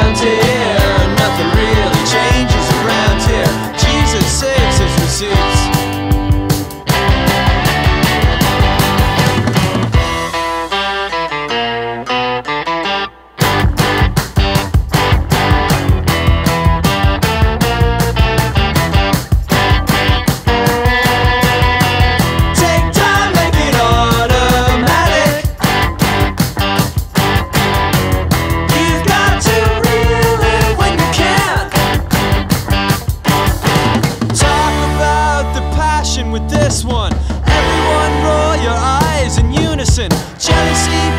mountain. this one. Everyone roll your eyes in unison. Jealousy